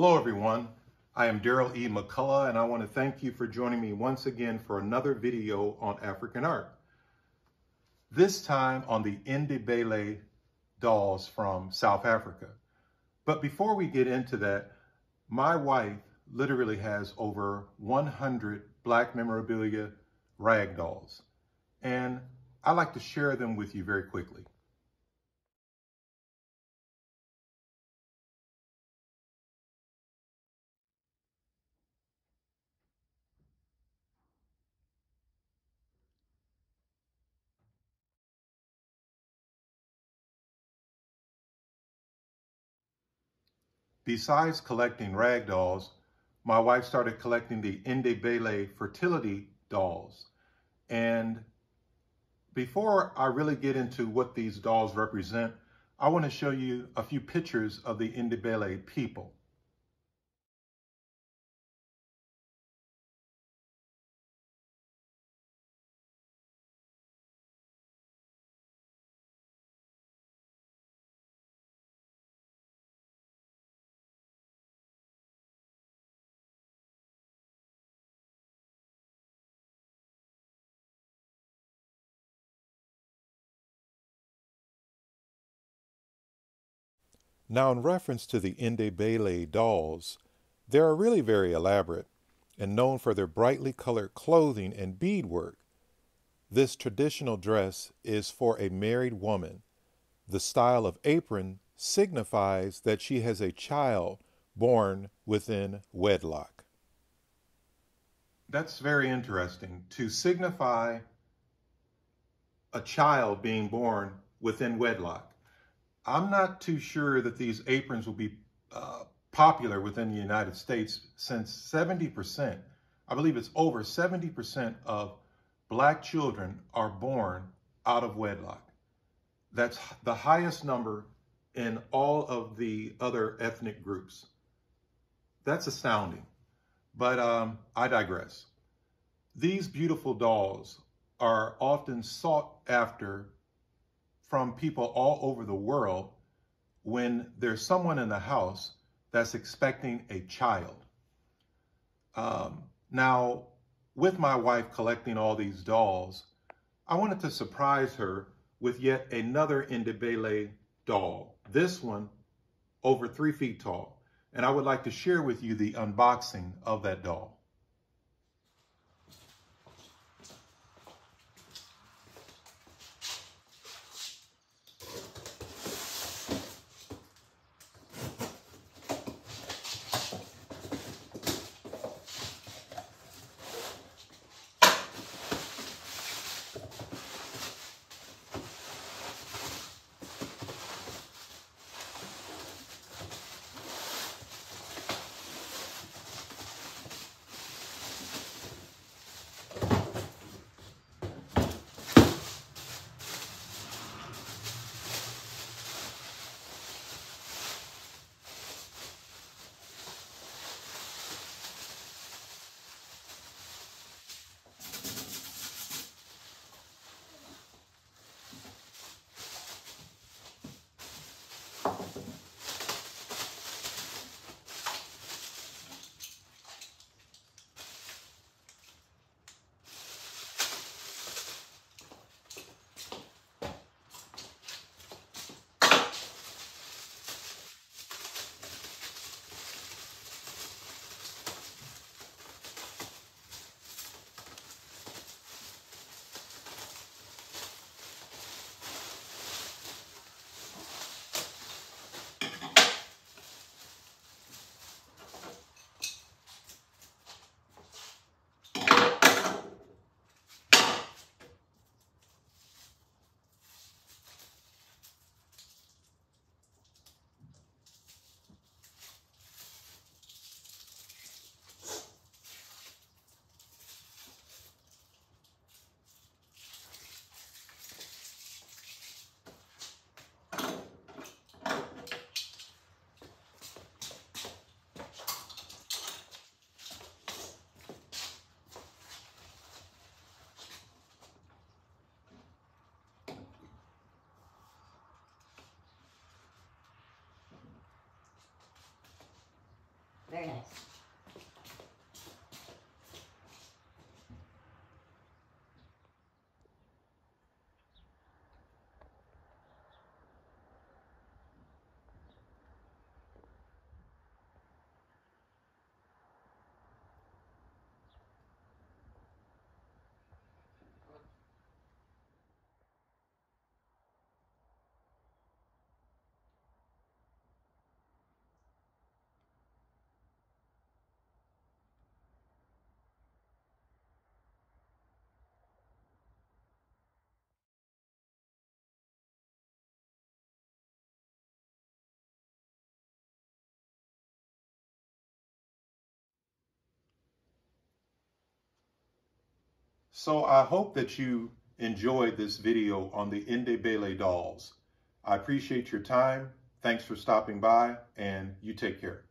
Hello, everyone. I am Darryl E. McCullough, and I want to thank you for joining me once again for another video on African art. This time on the Ndebele dolls from South Africa. But before we get into that, my wife literally has over 100 Black memorabilia rag dolls, and I like to share them with you very quickly. Besides collecting rag dolls, my wife started collecting the Ndebele fertility dolls. And before I really get into what these dolls represent, I want to show you a few pictures of the Ndebele people. Now, in reference to the Inde Ndebele dolls, they are really very elaborate and known for their brightly colored clothing and beadwork. This traditional dress is for a married woman. The style of apron signifies that she has a child born within wedlock. That's very interesting. To signify a child being born within wedlock. I'm not too sure that these aprons will be uh, popular within the United States since 70%, I believe it's over 70% of black children are born out of wedlock. That's the highest number in all of the other ethnic groups. That's astounding. But um, I digress. These beautiful dolls are often sought after from people all over the world when there's someone in the house that's expecting a child. Um, now, with my wife collecting all these dolls, I wanted to surprise her with yet another Ndebele doll. This one over three feet tall. And I would like to share with you the unboxing of that doll. Very nice. So I hope that you enjoyed this video on the Ndebele dolls. I appreciate your time. Thanks for stopping by and you take care.